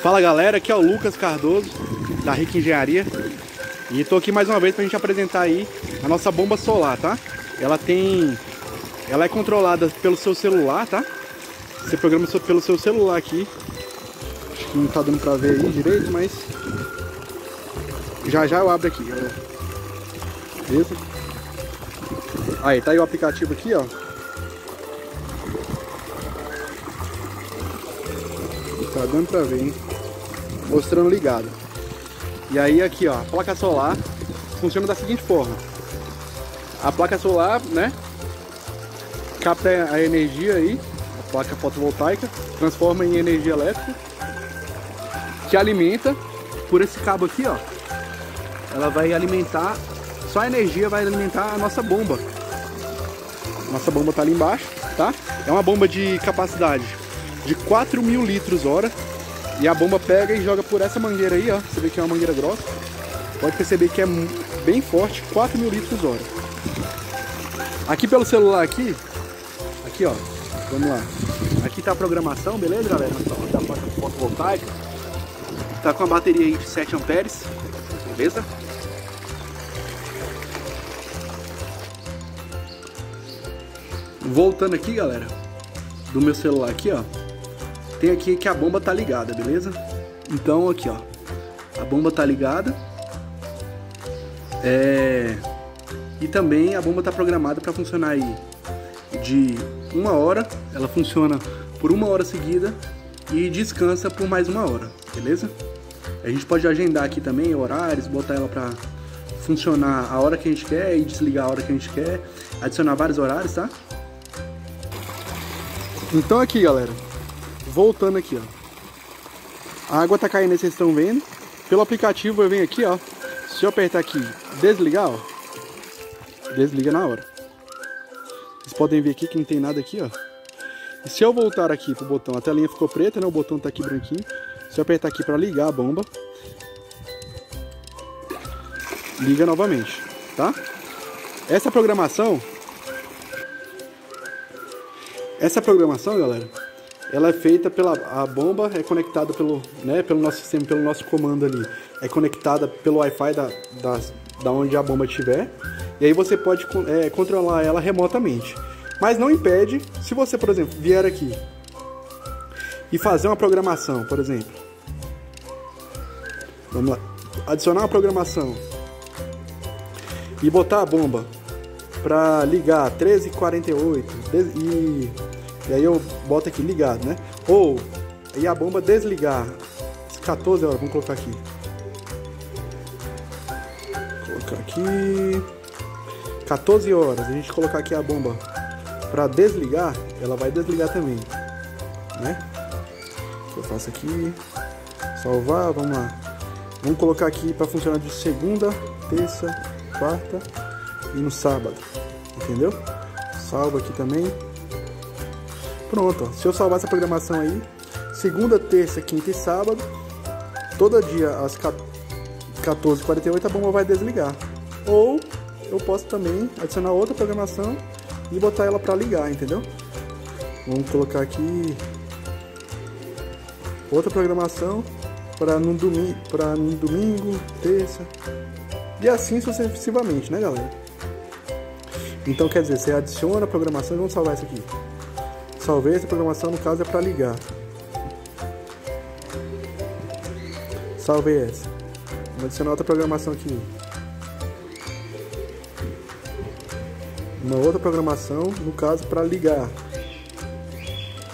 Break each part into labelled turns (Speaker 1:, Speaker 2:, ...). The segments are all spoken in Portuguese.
Speaker 1: Fala galera, aqui é o Lucas Cardoso da Rica Engenharia e tô aqui mais uma vez pra gente apresentar aí a nossa bomba solar, tá? Ela tem, ela é controlada pelo seu celular, tá? Você programa pelo seu celular aqui. Acho que não tá dando pra ver aí direito, mas já já eu abro aqui, galera. Beleza? Aí, tá aí o aplicativo aqui, ó. Tá dando pra ver, hein? Mostrando ligado. E aí aqui, ó, a placa solar funciona da seguinte forma. A placa solar, né? Capta a energia aí, a placa fotovoltaica, transforma em energia elétrica, que alimenta por esse cabo aqui, ó. Ela vai alimentar, só a energia vai alimentar a nossa bomba. Nossa bomba tá ali embaixo, tá? É uma bomba de capacidade de 4 mil litros hora. E a bomba pega e joga por essa mangueira aí, ó. Você vê que é uma mangueira grossa. Pode perceber que é bem forte, 4 mil litros hora. Aqui pelo celular aqui, aqui ó, vamos lá. Aqui tá a programação, beleza galera? Da fotovoltaica. Tá com a bateria aí de 7 amperes, beleza? Voltando aqui, galera, do meu celular aqui, ó. Tem aqui que a bomba tá ligada, beleza? Então aqui, ó. A bomba tá ligada. É... E também a bomba tá programada para funcionar aí de uma hora. Ela funciona por uma hora seguida e descansa por mais uma hora, beleza? A gente pode agendar aqui também horários, botar ela para funcionar a hora que a gente quer e desligar a hora que a gente quer, adicionar vários horários, tá? Então aqui, galera, voltando aqui, ó. A água tá caindo vocês estão vendo. Pelo aplicativo eu venho aqui, ó. Se eu apertar aqui, desligar, ó. Desliga na hora. Vocês podem ver aqui que não tem nada aqui, ó. E se eu voltar aqui pro botão, a telinha ficou preta, né? O botão tá aqui branquinho. Se eu apertar aqui para ligar a bomba, liga novamente, tá? Essa programação essa programação, galera, ela é feita pela a bomba é conectada pelo, né, pelo nosso sistema, pelo nosso comando ali. É conectada pelo Wi-Fi da, da, da onde a bomba estiver. E aí você pode é, controlar ela remotamente. Mas não impede, se você, por exemplo, vier aqui e fazer uma programação, por exemplo. Vamos lá. Adicionar uma programação e botar a bomba para ligar 13h48 e, e aí eu boto aqui ligado, né? Ou e a bomba desligar 14 horas, vamos colocar aqui. Colocar aqui 14 horas, a gente colocar aqui a bomba para desligar, ela vai desligar também, né? Eu faço aqui, salvar, vamos lá. Vamos colocar aqui para funcionar de segunda, terça, quarta e no sábado, entendeu? Salva aqui também. Pronto, ó. se eu salvar essa programação aí, segunda, terça, quinta e sábado, todo dia às 14h48 a bomba vai desligar. Ou eu posso também adicionar outra programação e botar ela para ligar, entendeu? Vamos colocar aqui outra programação para no domingo, para no domingo, terça e assim sucessivamente, né, galera? Então quer dizer, você adiciona a programação, vamos salvar isso aqui. Salvei essa programação, no caso é para ligar. Salvei essa. Vamos adicionar outra programação aqui. Uma outra programação, no caso para ligar.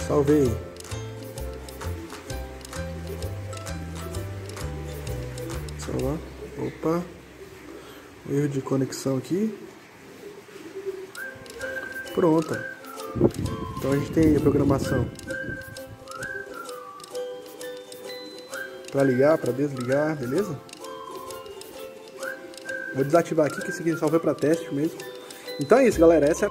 Speaker 1: Salvei. Salvar. Opa. Erro de conexão aqui. Pronto. Então a gente tem a programação para ligar, para desligar, beleza? Vou desativar aqui que esse aqui só foi para teste mesmo. Então é isso, galera. Essa é